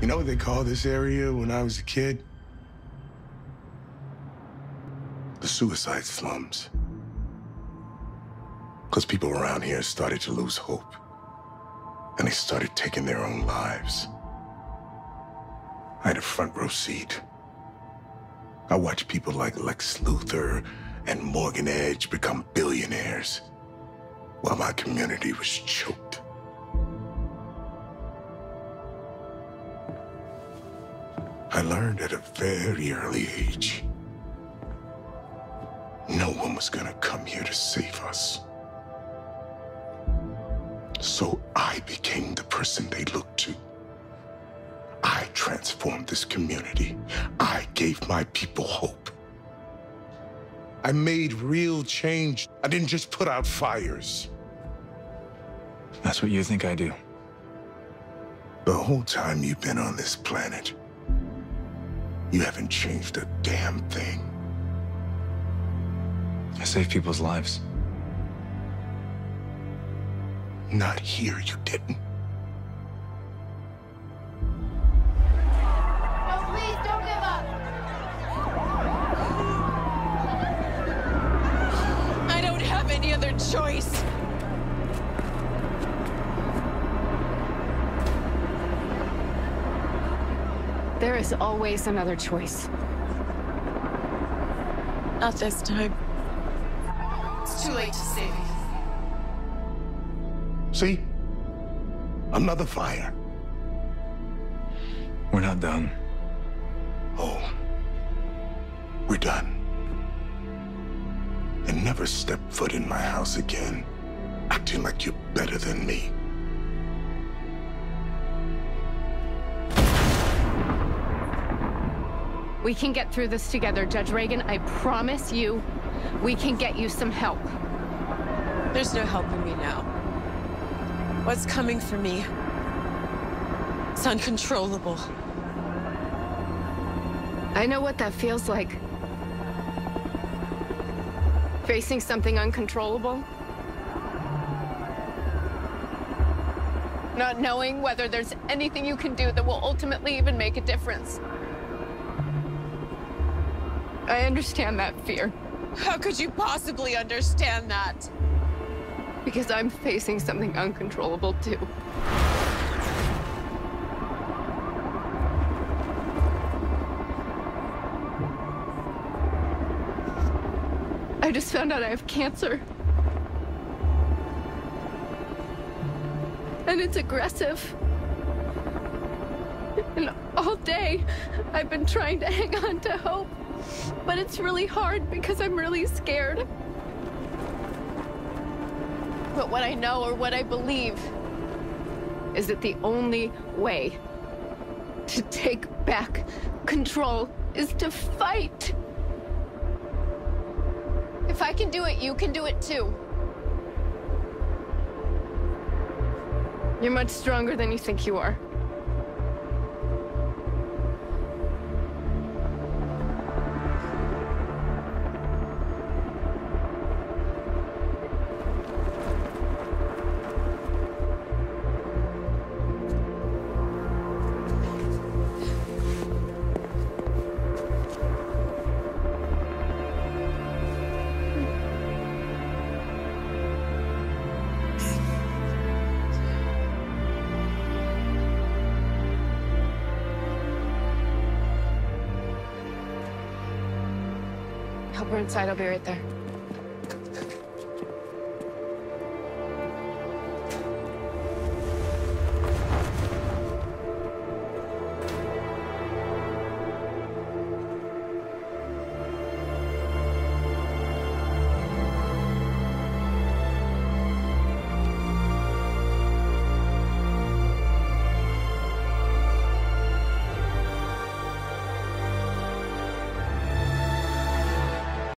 You know what they called this area when I was a kid? The suicide slums. Because people around here started to lose hope. And they started taking their own lives. I had a front row seat. I watched people like Lex Luthor and Morgan Edge become billionaires while my community was choked. I learned at a very early age. No one was gonna come here to save us. So I became the person they looked to. I transformed this community. I gave my people hope. I made real change. I didn't just put out fires. That's what you think I do. The whole time you've been on this planet, you haven't changed a damn thing. I save people's lives. Not here, you didn't. No, There is always another choice. Not this time. It's too late to save you. See? Another fire. We're not done. Oh. We're done. And never step foot in my house again, acting like you're better than me. We can get through this together, Judge Reagan. I promise you, we can get you some help. There's no helping me now. What's coming for me? It's uncontrollable. I know what that feels like. Facing something uncontrollable. Not knowing whether there's anything you can do that will ultimately even make a difference. I understand that fear How could you possibly understand that? because I'm facing something uncontrollable too. I just found out I have cancer. And it's aggressive. And all day, I've been trying to hang on to hope. But it's really hard because I'm really scared. But what I know or what I believe is that the only way to take back control is to fight. If I can do it, you can do it too. You're much stronger than you think you are. Help her inside. I'll be right there.